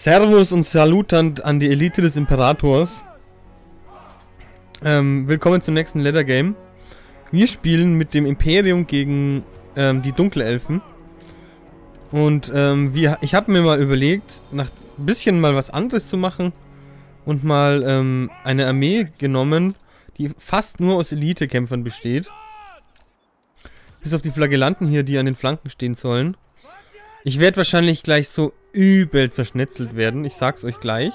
Servus und Salut an, die Elite des Imperators. Ähm, willkommen zum nächsten Leather Game. Wir spielen mit dem Imperium gegen ähm, die Dunkelelfen. Und ähm, wir, ich habe mir mal überlegt, nach ein bisschen mal was anderes zu machen und mal ähm, eine Armee genommen, die fast nur aus Elite-Kämpfern besteht. Bis auf die Flagellanten hier, die an den Flanken stehen sollen. Ich werde wahrscheinlich gleich so übel zerschnetzelt werden. Ich sag's euch gleich.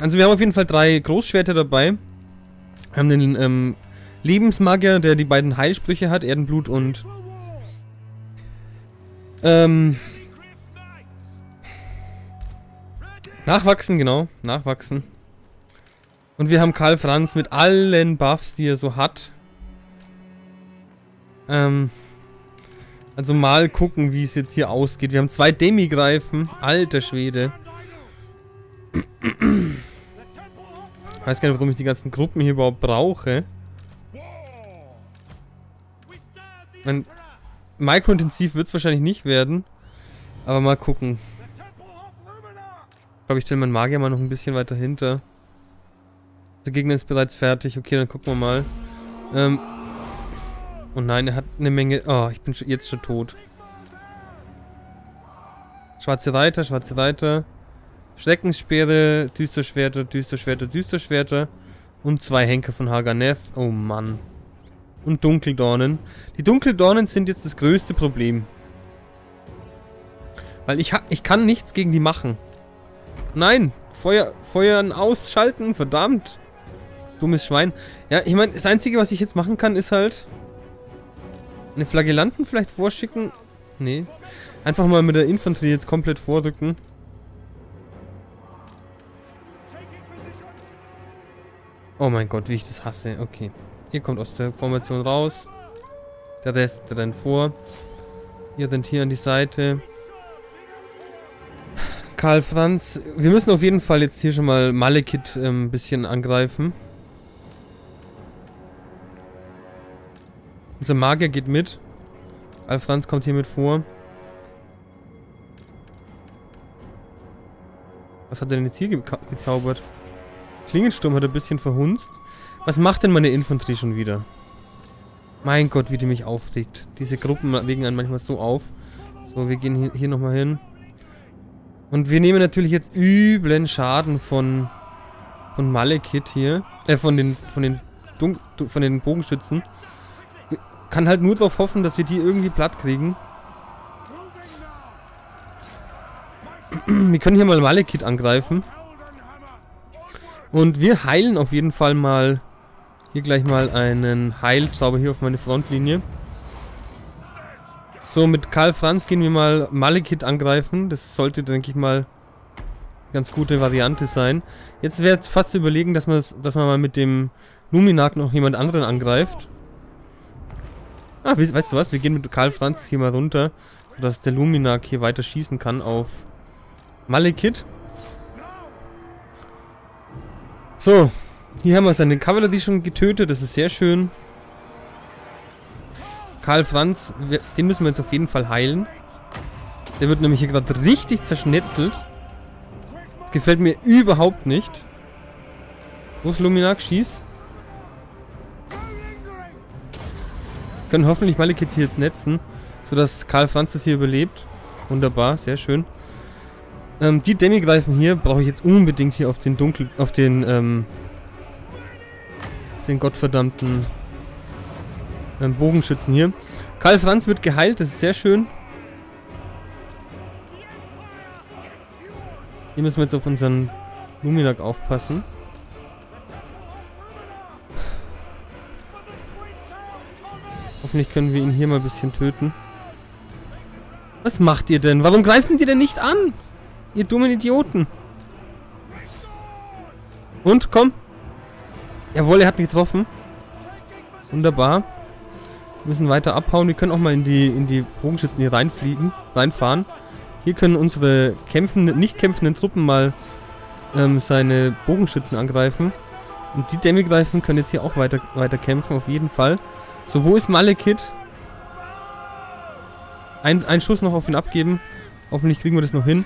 Also wir haben auf jeden Fall drei Großschwerter dabei. Wir haben den ähm, Lebensmagier, der die beiden Heilsprüche hat, Erdenblut und... Ähm... Nachwachsen, genau. Nachwachsen. Und wir haben Karl Franz mit allen Buffs, die er so hat. Ähm... Also mal gucken, wie es jetzt hier ausgeht. Wir haben zwei Demi-Greifen. Alter Schwede. Ich weiß gar nicht, warum ich die ganzen Gruppen hier überhaupt brauche. Mein Mikrointensiv wird es wahrscheinlich nicht werden. Aber mal gucken. Ich glaube, ich stelle meinen Magier mal noch ein bisschen weiter hinter. Der Gegner ist bereits fertig. Okay, dann gucken wir mal. Ähm, Oh nein, er hat eine Menge... Oh, ich bin jetzt schon tot. Schwarze Reiter, schwarze Reiter. Schreckenspeere, Düsterschwerter, Düsterschwerter, Düsterschwerter. Und zwei Henker von Haganeth. Oh Mann. Und Dunkeldornen. Die Dunkeldornen sind jetzt das größte Problem. Weil ich, ich kann nichts gegen die machen. Nein, Feuer, Feuern ausschalten, verdammt. Dummes Schwein. Ja, ich meine, das Einzige, was ich jetzt machen kann, ist halt eine Flagellanten vielleicht vorschicken? Nee. Einfach mal mit der Infanterie jetzt komplett vorrücken. Oh mein Gott, wie ich das hasse. Okay. Ihr kommt aus der Formation raus. Der Rest rennt vor. Ihr rennt hier an die Seite. Karl Franz. Wir müssen auf jeden Fall jetzt hier schon mal Malekith ähm, ein bisschen angreifen. Unser Magier geht mit. Alfranz kommt hier mit vor. Was hat er denn jetzt hier ge gezaubert? Klingensturm hat ein bisschen verhunzt. Was macht denn meine Infanterie schon wieder? Mein Gott, wie die mich aufregt. Diese Gruppen legen einen manchmal so auf. So, wir gehen hier, hier nochmal hin. Und wir nehmen natürlich jetzt üblen Schaden von von Malekith hier. Äh, von den von den Dun von den Bogenschützen kann halt nur darauf hoffen, dass wir die irgendwie platt kriegen. Wir können hier mal Malekith angreifen. Und wir heilen auf jeden Fall mal hier gleich mal einen Heilzauber hier auf meine Frontlinie. So, mit Karl Franz gehen wir mal Malekith angreifen. Das sollte, denke ich mal, eine ganz gute Variante sein. Jetzt wäre es fast zu überlegen, dass man, dass man mal mit dem Luminak noch jemand anderen angreift. Ah, weißt du was? Wir gehen mit Karl Franz hier mal runter, sodass der Luminak hier weiter schießen kann auf Malekith. So, hier haben wir seine Kavallerie schon getötet, das ist sehr schön. Karl Franz, den müssen wir jetzt auf jeden Fall heilen. Der wird nämlich hier gerade richtig zerschnetzelt. Das gefällt mir überhaupt nicht. Wo ist Luminak? Schieß. Können hoffentlich Malekith hier jetzt netzen, sodass Karl Franzis hier überlebt. Wunderbar, sehr schön. Ähm, die Demi-Greifen hier brauche ich jetzt unbedingt hier auf den Dunkel... auf den, ähm... den gottverdammten... Ähm, Bogenschützen hier. Karl Franz wird geheilt, das ist sehr schön. Hier müssen wir jetzt auf unseren Luminak aufpassen. Hoffentlich können wir ihn hier mal ein bisschen töten. Was macht ihr denn? Warum greifen die denn nicht an? Ihr dummen Idioten. Und, komm. Jawohl, er hat mich getroffen. Wunderbar. Wir müssen weiter abhauen. Wir können auch mal in die, in die Bogenschützen hier reinfliegen, reinfahren. Hier können unsere kämpfenden, nicht kämpfenden Truppen mal ähm, seine Bogenschützen angreifen. Und die Demi-Greifen können jetzt hier auch weiter, weiter kämpfen, auf jeden Fall. So, wo ist Malekith? Ein, ein Schuss noch auf ihn abgeben. Hoffentlich kriegen wir das noch hin.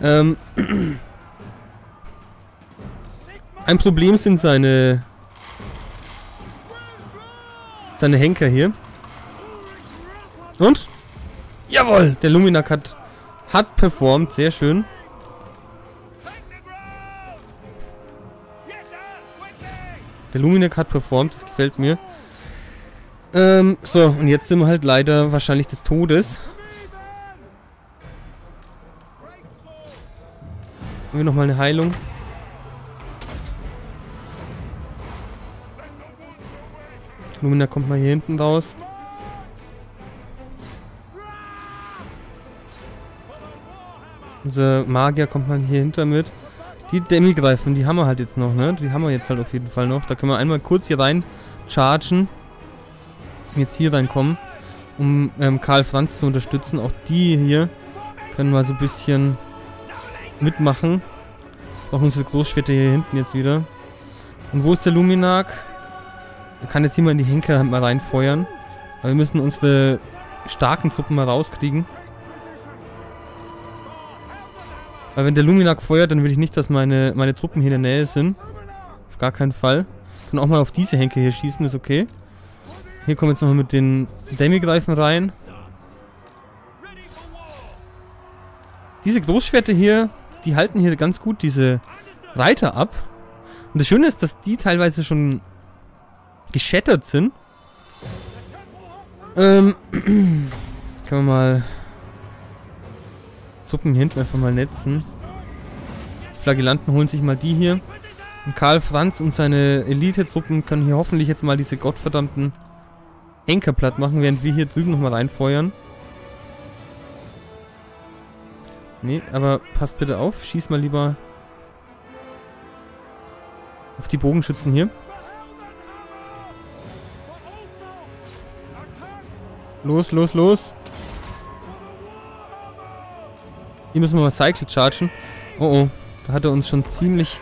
Ähm, ein Problem sind seine seine Henker hier. Und? Jawohl! Der Luminak hat, hat performt. Sehr schön. Der Luminak hat performt. Das gefällt mir. Ähm, so. Und jetzt sind wir halt leider wahrscheinlich des Todes. Haben wir nochmal eine Heilung. Lumina kommt mal hier hinten raus. Unser Magier kommt mal hier hinter mit. Die Demi-Greifen, die haben wir halt jetzt noch, ne? Die haben wir jetzt halt auf jeden Fall noch. Da können wir einmal kurz hier rein chargen. Jetzt hier reinkommen. Um ähm, Karl Franz zu unterstützen. Auch die hier können mal so ein bisschen mitmachen. Auch unsere Großschwerte hier hinten jetzt wieder. Und wo ist der Luminak? Er kann jetzt hier mal in die Henker mal reinfeuern. Aber wir müssen unsere starken Truppen mal rauskriegen. Weil wenn der Luminak feuert, dann will ich nicht, dass meine, meine Truppen hier in der Nähe sind. Auf gar keinen Fall. Können auch mal auf diese Henke hier schießen, ist okay. Hier kommen wir jetzt nochmal mit den Demi-Greifen rein. Diese Großschwerte hier, die halten hier ganz gut diese Reiter ab. Und das Schöne ist, dass die teilweise schon geschettert sind. Ähm, können wir mal Truppen hier hinten einfach mal netzen. Die Flagellanten holen sich mal die hier. Und Karl Franz und seine Elite-Truppen können hier hoffentlich jetzt mal diese gottverdammten Henker platt machen, während wir hier drüben nochmal reinfeuern. Nee, aber passt bitte auf. Schieß mal lieber auf die Bogenschützen hier. Los, los, los. Hier müssen wir mal Cycle chargen. Oh oh, da hat er uns schon ziemlich...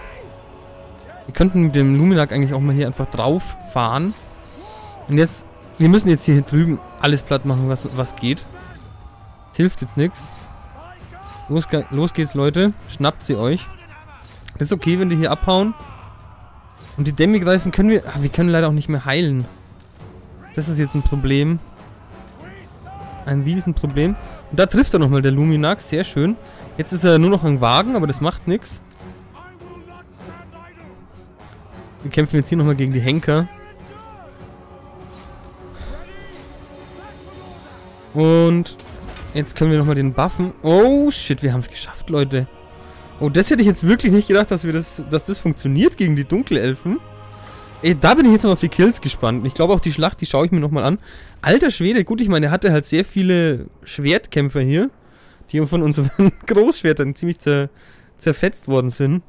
Wir könnten mit dem Luminak eigentlich auch mal hier einfach drauf fahren. Und jetzt... Wir müssen jetzt hier drüben alles platt machen, was, was geht. Das hilft jetzt nichts. Los, los geht's, Leute. Schnappt sie euch. Ist okay, wenn die hier abhauen. Und die Demi-Greifen können wir... Ach, wir können leider auch nicht mehr heilen. Das ist jetzt ein Problem. Ein Riesenproblem. Und da trifft er nochmal der Luminax. Sehr schön. Jetzt ist er nur noch ein Wagen, aber das macht nichts. Wir kämpfen jetzt hier nochmal gegen die Henker. Und jetzt können wir nochmal den buffen. Oh shit, wir haben es geschafft, Leute. Oh, das hätte ich jetzt wirklich nicht gedacht, dass wir das, dass das funktioniert gegen die Dunkelelfen. Ey, da bin ich jetzt mal auf die Kills gespannt. Ich glaube auch die Schlacht, die schaue ich mir nochmal an. Alter Schwede, gut, ich meine, er hatte halt sehr viele Schwertkämpfer hier, die von unseren Großschwertern ziemlich zer zerfetzt worden sind.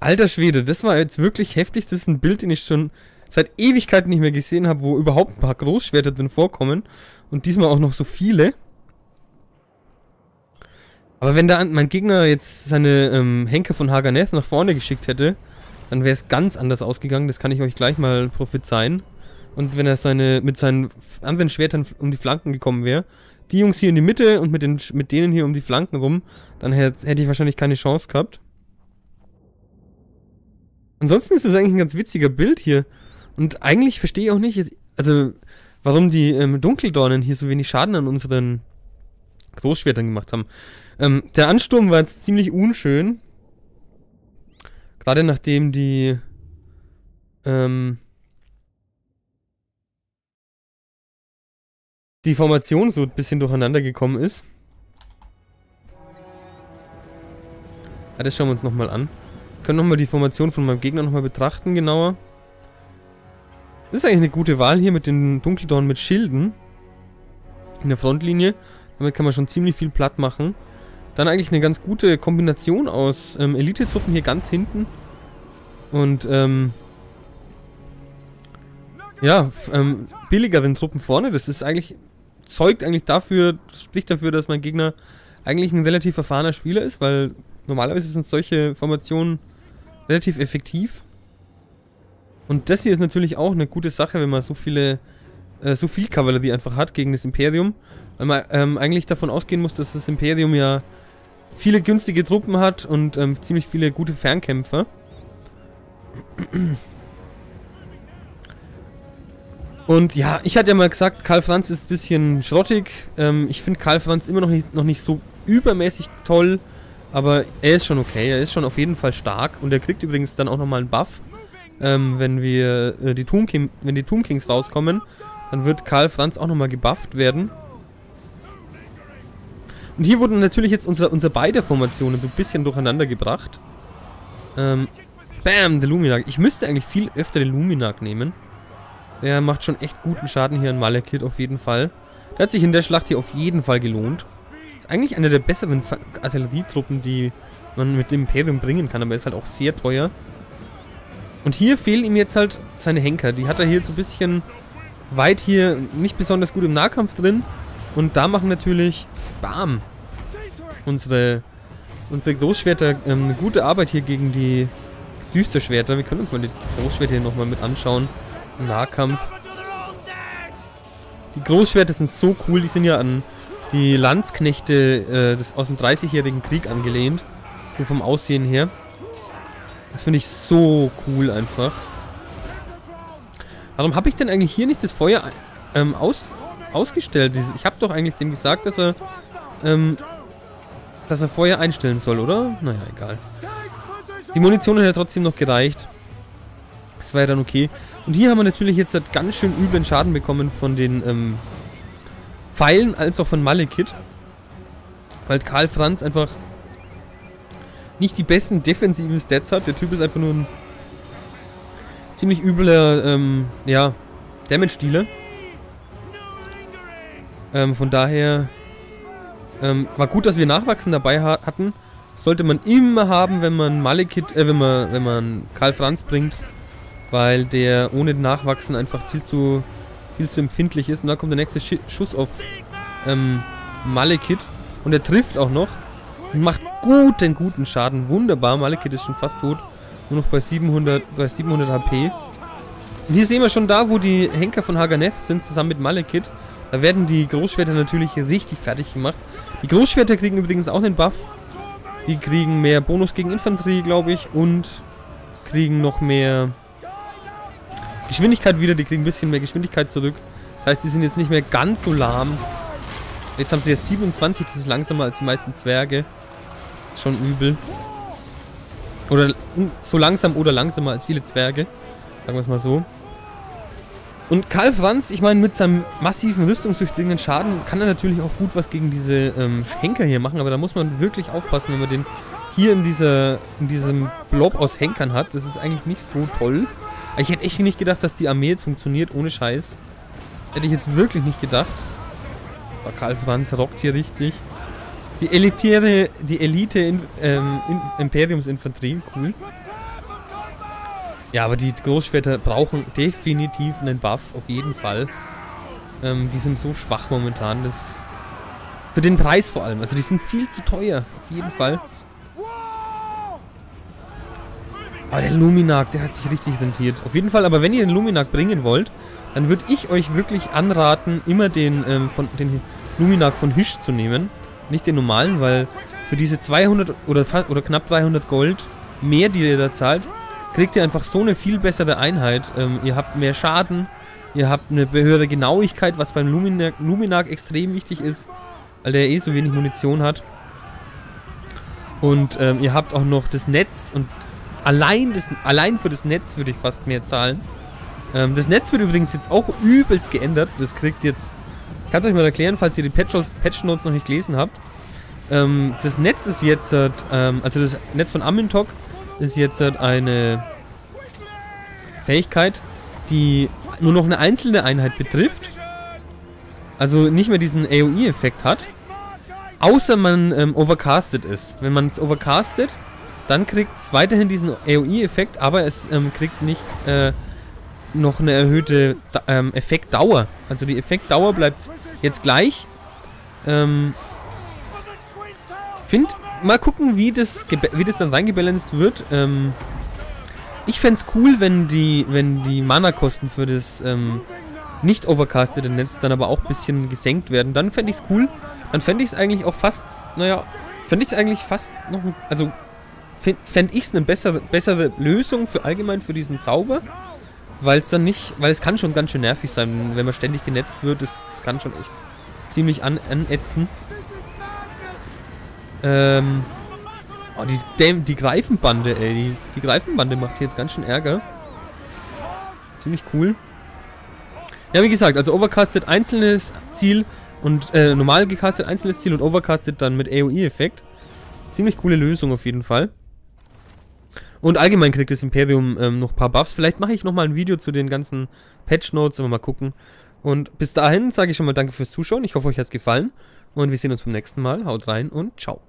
Alter Schwede, das war jetzt wirklich heftig. Das ist ein Bild, den ich schon seit Ewigkeiten nicht mehr gesehen habe, wo überhaupt ein paar Großschwerter drin vorkommen. Und diesmal auch noch so viele. Aber wenn da mein Gegner jetzt seine ähm, Henker von Haganeth nach vorne geschickt hätte, dann wäre es ganz anders ausgegangen. Das kann ich euch gleich mal prophezeien. Und wenn er seine mit seinen anderen Schwertern um die Flanken gekommen wäre, die Jungs hier in die Mitte und mit, den, mit denen hier um die Flanken rum, dann hätte ich wahrscheinlich keine Chance gehabt. Ansonsten ist das eigentlich ein ganz witziger Bild hier. Und eigentlich verstehe ich auch nicht, also warum die ähm, Dunkeldornen hier so wenig Schaden an unseren Großschwertern gemacht haben. Ähm, der Ansturm war jetzt ziemlich unschön. Gerade nachdem die ähm, die Formation so ein bisschen durcheinander gekommen ist. Ja, das schauen wir uns nochmal an. Können nochmal die Formation von meinem Gegner nochmal betrachten, genauer. Das ist eigentlich eine gute Wahl hier mit den Dunkeldorn mit Schilden. In der Frontlinie. Damit kann man schon ziemlich viel platt machen. Dann eigentlich eine ganz gute Kombination aus ähm, Elite-Truppen hier ganz hinten. Und, ähm, ja, ähm, billigeren Truppen vorne. Das ist eigentlich, zeugt eigentlich dafür, spricht dafür, dass mein Gegner eigentlich ein relativ erfahrener Spieler ist, weil normalerweise sind solche Formationen relativ effektiv. Und das hier ist natürlich auch eine gute Sache, wenn man so viele, äh, so viel Kavallerie einfach hat gegen das Imperium. Weil man ähm, eigentlich davon ausgehen muss, dass das Imperium ja viele günstige Truppen hat und ähm, ziemlich viele gute Fernkämpfer. Und ja, ich hatte ja mal gesagt, Karl Franz ist ein bisschen schrottig. Ähm, ich finde Karl Franz immer noch nicht, noch nicht so übermäßig toll. Aber er ist schon okay. Er ist schon auf jeden Fall stark. Und er kriegt übrigens dann auch nochmal einen Buff. Ähm, wenn wir äh, die Tomb King, wenn die Tomb Kings rauskommen, dann wird Karl Franz auch nochmal gebufft werden. Und hier wurden natürlich jetzt unsere, unsere beide Formationen so ein bisschen durcheinander gebracht. Ähm, bam, der Luminag. Ich müsste eigentlich viel öfter den Luminag nehmen. Der macht schon echt guten Schaden hier an Malekith auf jeden Fall. Der hat sich in der Schlacht hier auf jeden Fall gelohnt. Ist eigentlich eine der besseren Artillerietruppen, die man mit dem Imperium bringen kann, aber ist halt auch sehr teuer. Und hier fehlen ihm jetzt halt seine Henker. Die hat er hier so ein bisschen weit hier nicht besonders gut im Nahkampf drin. Und da machen natürlich, bam, unsere, unsere Großschwerter ähm, eine gute Arbeit hier gegen die Düsterschwerter. Wir können uns mal die Großschwerter hier nochmal mit anschauen. Nahkampf. Die Großschwerter sind so cool, die sind ja an die Landsknechte äh, des, aus dem 30-jährigen Krieg angelehnt. So vom Aussehen her. Das finde ich so cool einfach. Warum habe ich denn eigentlich hier nicht das Feuer ähm, aus, ausgestellt? Ich habe doch eigentlich dem gesagt, dass er ähm, dass er Feuer einstellen soll, oder? Naja, egal. Die Munition hat ja trotzdem noch gereicht. Das war ja dann okay. Und hier haben wir natürlich jetzt halt ganz schön üblen Schaden bekommen von den ähm, Pfeilen als auch von Malekith. Weil Karl Franz einfach nicht die besten defensiven Stats hat. Der Typ ist einfach nur ein ziemlich übler, ähm, ja, Damage-Dealer. Ähm, von daher ähm, war gut, dass wir Nachwachsen dabei ha hatten. Sollte man immer haben, wenn man Malekith, äh, wenn man, wenn man Karl Franz bringt weil der ohne Nachwachsen einfach viel zu, viel zu empfindlich ist. Und da kommt der nächste Sch Schuss auf ähm, Malekith. Und er trifft auch noch. Macht guten, guten Schaden. Wunderbar. Malekith ist schon fast tot. Nur noch bei 700, bei 700 HP. Und hier sehen wir schon da, wo die Henker von Haganeth sind, zusammen mit Malekith. Da werden die Großschwerter natürlich richtig fertig gemacht. Die Großschwerter kriegen übrigens auch einen Buff. Die kriegen mehr Bonus gegen Infanterie, glaube ich. Und kriegen noch mehr Geschwindigkeit wieder, die kriegen ein bisschen mehr Geschwindigkeit zurück. Das heißt, die sind jetzt nicht mehr ganz so lahm. Jetzt haben sie jetzt 27, das ist langsamer als die meisten Zwerge. Schon übel. Oder so langsam oder langsamer als viele Zwerge. Sagen wir es mal so. Und Karl Franz, ich meine, mit seinem massiven rüstungsdurchdringenden Schaden kann er natürlich auch gut was gegen diese ähm, Henker hier machen, aber da muss man wirklich aufpassen, wenn man den hier in, dieser, in diesem Blob aus Henkern hat. Das ist eigentlich nicht so toll. Ich hätte echt nicht gedacht, dass die Armee jetzt funktioniert, ohne Scheiß. Hätte ich jetzt wirklich nicht gedacht. Aber Karl Franz rockt hier richtig. Die elitäre, die Elite in, ähm, in Imperiumsinfanterie, cool. Ja, aber die Großschwerter brauchen definitiv einen Buff, auf jeden Fall. Ähm, die sind so schwach momentan, das... Für den Preis vor allem. Also die sind viel zu teuer, auf jeden Fall. Aber der Luminak, der hat sich richtig rentiert. Auf jeden Fall, aber wenn ihr den Luminak bringen wollt, dann würde ich euch wirklich anraten, immer den, ähm, von, den Luminak von Hisch zu nehmen. Nicht den normalen, weil für diese 200 oder, oder knapp 300 Gold mehr, die ihr da zahlt, kriegt ihr einfach so eine viel bessere Einheit. Ähm, ihr habt mehr Schaden, ihr habt eine höhere Genauigkeit, was beim Luminak, Luminak extrem wichtig ist, weil der eh so wenig Munition hat. Und ähm, ihr habt auch noch das Netz und Allein, das, allein für das Netz würde ich fast mehr zahlen. Ähm, das Netz wird übrigens jetzt auch übelst geändert. Das kriegt jetzt... Kann es euch mal erklären, falls ihr die Patch, Patch Notes noch nicht gelesen habt. Ähm, das Netz ist jetzt... Ähm, also das Netz von Amintok ist jetzt eine Fähigkeit, die nur noch eine einzelne Einheit betrifft. Also nicht mehr diesen AOE-Effekt hat. Außer man ähm, overcastet ist. Wenn man es overcastet, dann kriegt es weiterhin diesen AOE-Effekt, aber es ähm, kriegt nicht äh, noch eine erhöhte ähm, Effektdauer. Also die Effektdauer bleibt jetzt gleich. Ähm, find, mal gucken, wie das, wie das dann reingebalanced wird. Ähm, ich fände es cool, wenn die, wenn die Mana-Kosten für das, ähm, nicht overcastete Netz dann aber auch ein bisschen gesenkt werden, dann fände ich es cool. Dann fände ich es eigentlich auch fast, naja, fände ich es eigentlich fast noch, also fände ich es eine bessere, bessere Lösung für allgemein für diesen Zauber. Weil es dann nicht, weil es kann schon ganz schön nervig sein, wenn man ständig genetzt wird, das, das kann schon echt ziemlich an, anätzen. Ähm, oh, die, die Greifenbande, ey, die, die Greifenbande macht hier jetzt ganz schön Ärger. Ziemlich cool. Ja, wie gesagt, also overcastet einzelnes Ziel und äh, normal gecastet einzelnes Ziel und overcastet dann mit AOE-Effekt. Ziemlich coole Lösung auf jeden Fall. Und allgemein kriegt das Imperium ähm, noch ein paar Buffs. Vielleicht mache ich nochmal ein Video zu den ganzen Patch Notes, aber mal gucken. Und bis dahin sage ich schon mal danke fürs Zuschauen. Ich hoffe, euch hat es gefallen. Und wir sehen uns beim nächsten Mal. Haut rein und ciao.